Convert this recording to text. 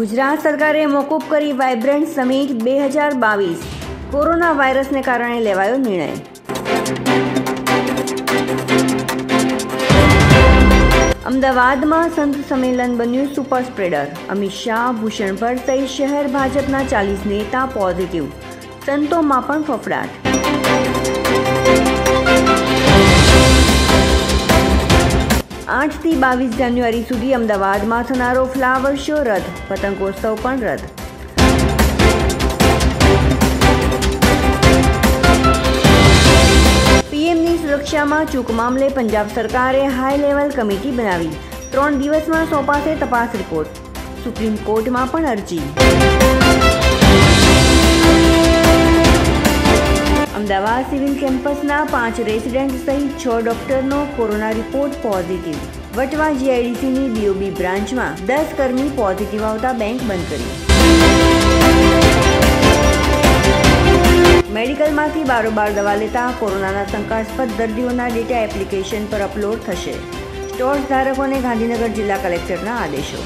ગુજરાત સરકારે મોકૂફ કરી વાઇબ્રન્ટ સમિટ બે હજાર બાવીસ. કોરોના વાયરસને કારણે લેવાયો નિર્ણય. અમદાવાદમાં સંત સંમેલન બન્યું સુપર સ્પ્રેડર. અમિત શાહ, ભૂષણ પર સહિત શહેર ભાજપના ચાલીસ નેતા પોઝિટિવ. સંતોમાં પણ ફફડાટ. આઠથી બાવીસ જાન્યુઆરી સુધી અમદાવાદમાં થનારો ફ્લાવર શો રદ, પતંગોત્સવ પણ રદ. પીએમની સુરક્ષામાં ચૂક મામલે પંજાબ સરકારે હાઈ લેવલ કમિટી બનાવી. ત્રણ દિવસમાં સોંપાશે તપાસ રિપોર્ટ. સુપ્રીમ કોર્ટમાં પણ અરજી. અમદાવાદ સિવિલ કેમ્પસના પાંચ રેસિડેન્ટ સહિત છ ડોક્ટરનો કોરોના રિપોર્ટ પોઝિટિવ. વટવા જીઆઈડીસીની બીઓબી બ્રાન્ચમાં દસ કર્મી પોઝિટિવ આવતા બેંક બંધ કરી મેડિકલમાંથી બારોબાર દવા લેતા કોરોનાના શંકાસ્પદ દર્દીઓના ડેટા એપ્લિકેશન પર અપલોડ થશે. સ્ટોર્સ ધારકોને ગાંધીનગર જિલ્લા કલેક્ટરના આદેશો.